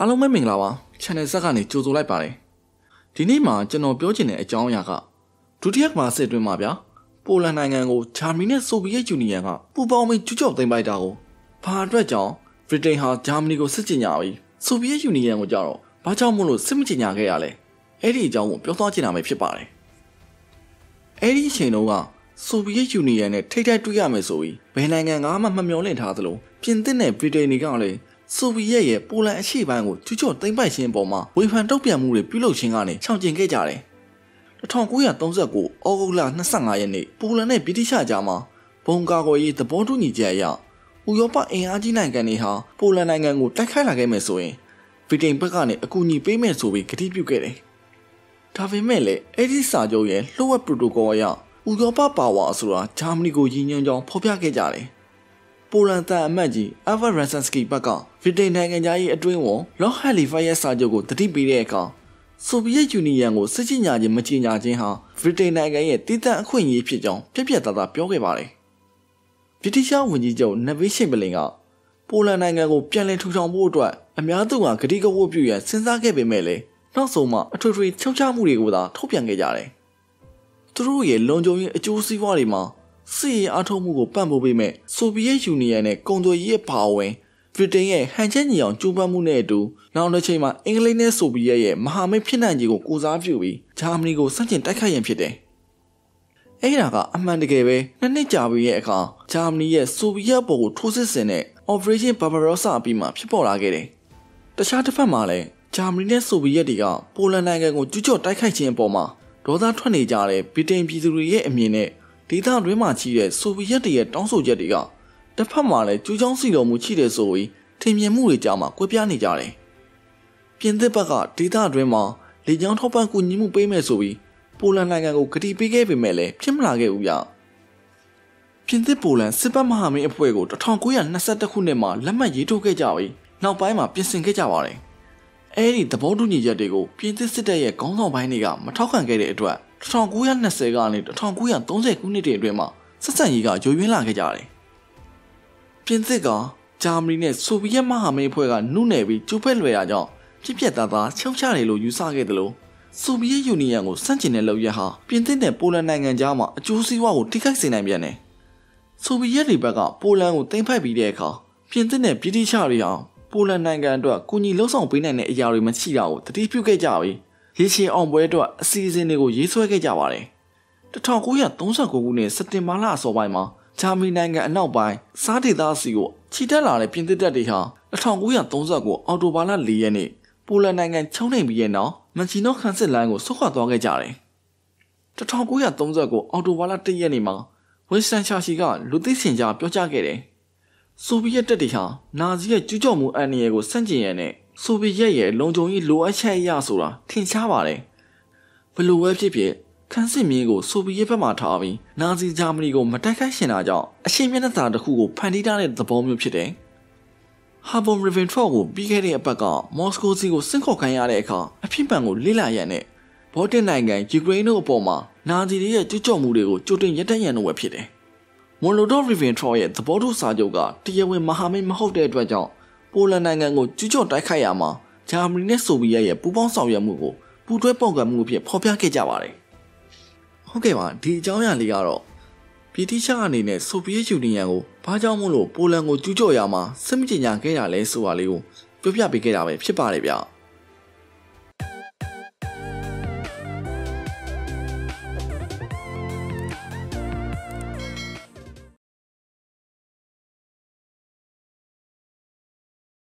အားလုံးပဲမင်္ဂလာပါ channel ဇက်ကနေကြိုဆိုလိုက်ပါတယ်ဒီနေ့မှာကျွန်တော်ပြောချင်တဲ့အကြောင်းအရာကဒုတိယကမ္ဘာစစ်အတွင်းမှာဗျာပိုလန်နိုင်ငံကိုဂျာမနီနဲ့ဆိုဗီယက်ယူနီယံကပူးပေါင်းပြီးကျူးကျော်သိမ်းပိုက်တာကိုဘာအတွက်ကြောင့်ဗြိတိန်ဟာဂျာမနီကိုစစ်ကြင်ညာပြီးဆိုဗီယက်ယူနီယံကိုကြတော့ဘာကြောင့်မို့လို့စစ်မကြင်ညာခဲ့ရလဲအဲ့ဒီအကြောင်းကိုပြောသွားချင်တာပဲဖြစ်ပါတယ်အဲ့ဒီအချိန်တုန်းကဆိုဗီယက်ယူနီယံနဲ့ထိတိုက်တွေ့ရမယ်ဆိုပြီးဘယ်နိုင်ငံကမှမမျှော်လင့်ထားသလိုပြင်သစ်နဲ့ဗြိတိန်တွေကလည်း ဆိုဗီယက်ရဲ့ပိုလန်အရှေ့ပိုင်းကိုကျူးကျော်သိမ်းပိုက်ခြင်းအပေါ်မှာဝေဖန်တုံ့ပြန်မှုတွေပြုလုပ်ခြင်းကနေချောင်ကျင်ခဲ့ကြတယ်။1939ဩဂုတ်လ25ရက်နေ့ပိုလန်နဲ့ဗြိတိရှကြားမှာဘုံကာကွယ်ရေးသဘောတူညီချက်အရဥရောပအင်အားကြီးနိုင်ငံတွေဟာပိုလန်နိုင်ငံကိုတိုက်ခိုက်လာခဲ့မယ်ဆိုရင်ဗြိတိန်ဘက်ကနေအကူအညီပေးမယ်ဆိုပြီးကတိပြုခဲ့တယ်။ဒါပေမဲ့လည်းအဲ့ဒီစာချုပ်ရဲ့လှုပ်ဝက်ပရိုတိုကောအရဥရောပပါဝါဆိုတာဂျာမနီကိုရည်ညွှန်းကြောင်းဖော်ပြခဲ့ကြတယ်။ ပိုလန်တန်အမတ်ကြီးအဗာရန်ဆန်စကီဘက်ကဗြိတိန်နိုင်ငံသားရဲ့အတွင်းဝန်လော့ဟက်လီဖာရဲ့စာချုပ်ကိုတတိပေးတဲ့အခါဆိုဗီယက်ယူနီယံကိုစစ်ချညာခြင်းမချညာခြင်းဟာဗြိတိန်နိုင်ငံရဲ့တည်တံ့အခွင့်အရေးဖြစ်ကြောင်းပြက်ပြက်သားသားပြောခဲ့ပါတယ်။ဗြိတိရှဝန်ကြီးချုပ်နဗီးရှင်ပလင်ကပိုလန်နိုင်ငံကိုပြန်လည်ထူထောင်ဖို့အတွက်အများသူကဂတိကဝတ်ပြုရန်စဉ်းစားခဲ့ပေမဲ့လည်းနောက်ဆုံးမှအထွေထွေချုပ်ချမှုတွေကိုသာထုတ်ပြန်ခဲ့ကြတယ်။သူတို့ရဲ့လုံခြုံရေးအကျိုးစီးပွားတွေမှာ စစ်ရေးအားထုတ်မှုကိုပံ့ပိုးပေးမဲ့ဆိုဗီယက်ယူနီယံနဲ့ကုန်သွယ်ရေးပါဝင်ဗြိတိန်ရဲ့ဟန်ချက်ညီအောင်ကြိုးပမ်းမှုနဲ့အတူနောက်တစ်ချိန်မှာအင်္ဂလိပ်နဲ့ဆိုဗီယက်ရဲ့မဟာမိတ်ဖြစ်နိုင်ခြေကိုကိုစားပြုပြီးဂျာမနီကိုစန့်ကျင်တိုက်ခိုက်ရန်ဖြစ်တယ်။အဲ့ဒါကအမှန်တကယ်ပဲနှစ်နှစ်ကြာပြီးရဲ့အခါဂျာမနီရဲ့ဆိုဗီယက်ဘော်ကိုထိုးစစ်ဆင်တဲ့ Operation Barbarossa အပြီးမှာဖြစ်ပေါ်လာခဲ့တယ်။တခြားတစ်ဖက်မှာလည်းဂျာမနီနဲ့ဆိုဗီယက်တွေကပိုလန်နိုင်ငံကိုကျူးကျော်တိုက်ခိုက်ခြင်းအပေါ်မှာဒေါသထွက်နေကြတဲ့ဗြိတိန်ပြည်သူတွေရဲ့အမြင်နဲ့ ဒေသတွင်းမှာရှိတဲ့ဆိုဗီယက်တွေရဲ့တောင်းဆိုချက်တွေကတစ်ဖက်မှာလည်းကျူးကျောင်းစီတော်မူရှိတယ်ဆိုပြီးထင်မြင်မှုတွေကြားမှာကွဲပြားနေကြတယ်။ပြင်သစ်ဘက်ကဒေသတွင်းမှာလေကြောင်းထောက်ပံ့ကူညီမှုပေးမယ်ဆိုပြီးပိုလန်နိုင်ငံကိုကတိပေးခဲ့ပေမဲ့လည်းဖြစ်မလာခဲ့ဘူးဗျ။ပြင်သစ်ပိုလန်စစ်ပတ်မဟာမင်းအဖွဲ့ကို1922ခုနှစ်မှာလက်မှတ်ရေးထိုးခဲ့ကြပြီးနောက်ပိုင်းမှာပြင်ဆင်ခဲ့ကြပါတယ်။အဲဒီသဘောတူညီချက်တွေကိုပြင်သစ်စစ်တပ်ရဲ့ခေါင်းဆောင်ပိုင်းတွေကမထောက်ခံခဲ့တဲ့အတွက် 1920ကနေ1930ခုနှစ်တွေအတွင်းမှာဆက်ဆံရေးကယိုယွင်းလာခဲ့ကြတယ်။ပြင်သစ်ကဂျာမနီနဲ့ဆိုဗီယက်မဟာမိတ်အဖွဲ့ကနှုတ်နယ်ပြီးကျူးဖက်လွယ်တာကြောင့်ပြစ်ပြက်သားသားချုပ်ချတယ်လို့ယူဆခဲ့တယ်လို့ဆိုဗီယက်ယူနီယံကိုစန့်ကျင်တဲ့လုပ်ရဟာပြင်သစ်နဲ့ပိုလန်နိုင်ငံကြားမှာအကျိုးစီးပွားကိုထိခိုက်စေနိုင်ပြန်တယ်။ဆိုဗီယက်တွေဘက်ကပိုလန်ကိုတင်ဖိုက်ပြီးတဲ့အခါပြင်သစ်နဲ့ဗြိတိရှတွေဟာပိုလန်နိုင်ငံအတွက်ကူညီလှုပ်ဆောင်ပေးနိုင်တဲ့အရာတွေမရှိတာကိုတတိပြုခဲ့ကြပြီး ရေရှည်အောင်ပွဲအတွက်အစီအစဉ်တွေကိုရေးဆွဲခဲ့ကြပါတယ်။1939ခုနှစ်စက်တင်ဘာလအစောပိုင်းမှာဂျာမနီနိုင်ငံအနောက်ပိုင်းစားဒေသစီကိုခြိတက်လာတဲ့ပြင်သစ်တပ်တွေဟာ1939အော်တိုဘာလ4ရက်နေ့ပိုလန်နိုင်ငံချုံးနှိမ်ပြီးရဲ့နောက်မန်ချီနိုခန်စစ်လိုင်းကိုဆုတ်ခွာသွားခဲ့ကြတယ်။1939အော်တိုဘာလ1ရက်နေ့မှာဝင်းစတန်ချာရှီကလူသိစင်ကြားပြောကြားခဲ့တယ်။ဆိုဗီယက်တပ်တွေဟာနာဇီရဲ့ကျူးကျော်မှုအန္တရာယ်ကိုစန့်ကျင်ရတဲ့ ဆိုဗီယက်ရဲ့လုံခြုံရေးလိုအပ်ချက်အရဆိုတာထင်ရှားပါတယ်။ဘလို့ပဲဖြစ်ဖြစ်ခန်းစစ်မြင်းကိုဆိုဗီယက်ဘက်မှထားပြီးနာဇီဂျာမနီကိုမတိုက်ခိုက်ရှင်တာကြောင့်အရှင်းမျက်နှာသာတစ်ခုကိုဖန်တီးထားတဲ့သဘောမျိုးဖြစ်တယ်။ဟာဘွန်ရီဗင်ထရော့ကိုပြီးခဲ့တဲ့အပတ်ကမော်စကိုစီကိုဆင့်ခေါ်ခံရတဲ့အခါအဖြစ်ပံကိုလိလာရန်နဲ့ဘော့တင်နိုင်ငံယူကရိန်းတို့အပေါ်မှာနာဇီတွေရဲ့ကျူးကျော်မှုတွေကိုကြိုတင်ရပ်တန့်ရန်တို့ပဲဖြစ်တယ်။မွန်လိုဒိုရီဗင်ထရော့ရဲ့သဘောတူစာချုပ်ကတရားဝင်မဟာမိတ်မဟုတ်တဲ့အတွက်ကြောင့် ပိုလန်နိုင်ငံကိုကျူးကျော်တိုက်ခိုက်ရမှာဂျာမနီနဲ့ဆိုဗီယက်ရဲ့ပူးပေါင်းဆောင်ရွက်မှုကိုပူးတွဲပုံကံမှုအဖြစ်ဖော်ပြခဲ့ကြပါတယ်။ဟုတ်ကဲ့ပါဒီအကြောင်းအရာလေးကတော့ပြည်တိချအနေနဲ့ဆိုဗီယက်ယူနီယံကိုဘာကြောင့်မို့လို့ပိုလန်ကိုကျူးကျော်ရမှာစစ်မကြင်ညာခဲ့တာလဲဆိုတာလေးကိုပြောပြပေးခဲ့တာပဲဖြစ်ပါတယ်ဗျ။